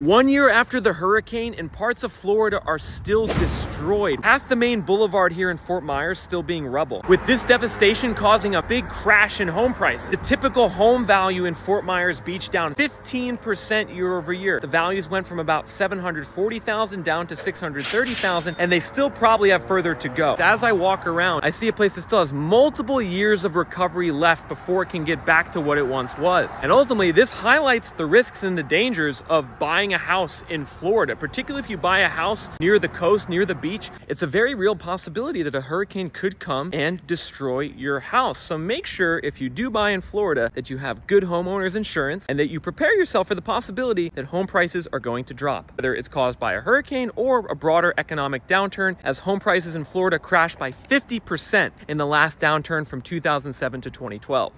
One year after the hurricane and parts of Florida are still destroyed. Half the main boulevard here in Fort Myers still being rubble. With this devastation causing a big crash in home prices, The typical home value in Fort Myers Beach down 15% year over year. The values went from about 740,000 down to 630,000 and they still probably have further to go. As I walk around, I see a place that still has multiple years of recovery left before it can get back to what it once was. And ultimately, this highlights the risks and the dangers of buying buying a house in Florida, particularly if you buy a house near the coast, near the beach, it's a very real possibility that a hurricane could come and destroy your house. So make sure if you do buy in Florida that you have good homeowners insurance and that you prepare yourself for the possibility that home prices are going to drop, whether it's caused by a hurricane or a broader economic downturn as home prices in Florida crashed by 50% in the last downturn from 2007 to 2012.